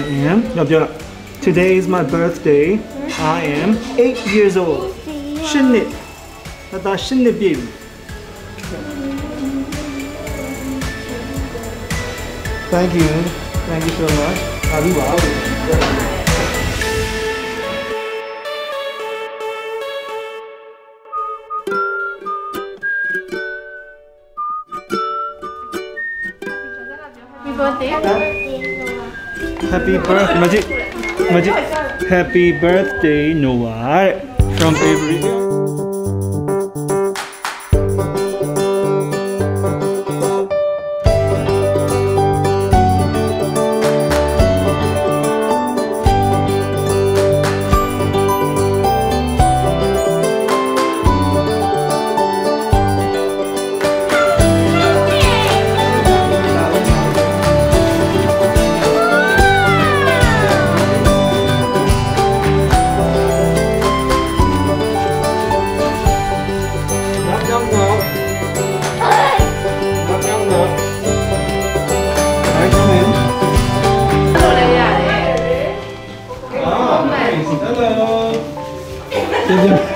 I am, no, Fiona, today is my birthday. I am 8 years old. 신입. 나 신입임. Thank you. Thank you so much. 아주 와우. Happy birthday. Happy birthday Magic Magic Happy birthday Noah from Avery 拜拜喽再见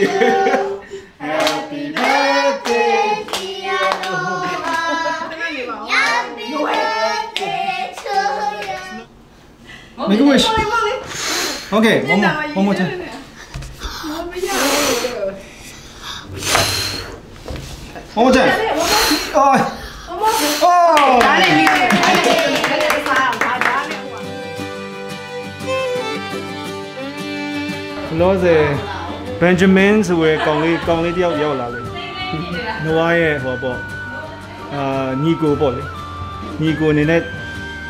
you. Happy birthday. Make a wish. Okay, one more, one more time. One more time. Oh. Oh. Hello there. Benjamin ဆိုရယ်ကောင်လေးကောင်လေးတယောက်ရောက်လာလေ။ Noah ရဲ့ဟောပေါ့အာညီကိုပေါ့လေ။ညီကိုအနေနဲ့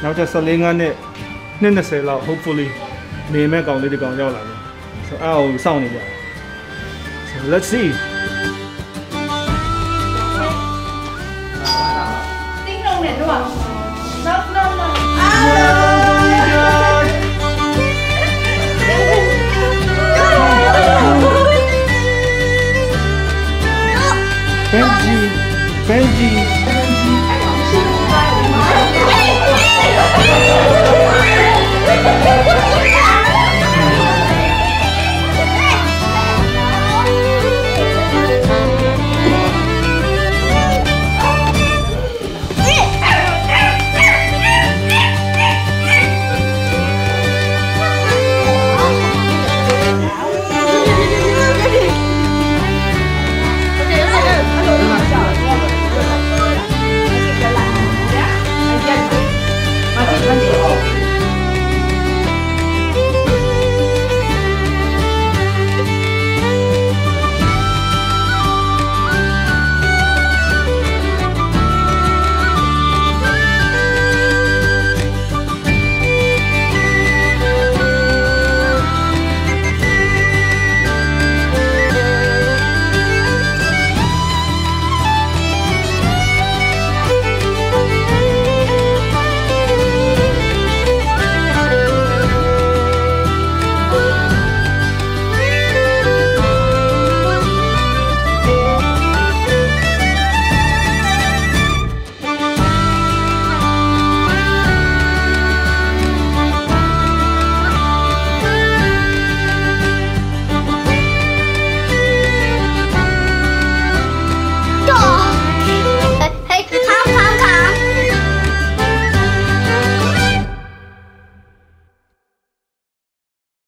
နောက်ထပ်14ငါးနှစ်နှစ်20လောက် hopefully နေမဲ့ကောင်လေးတစ်ကောင်ရောက်လာတယ်။ဆိုတော့အားကိုစောင့်နေကြ။ So let's see. Fendi.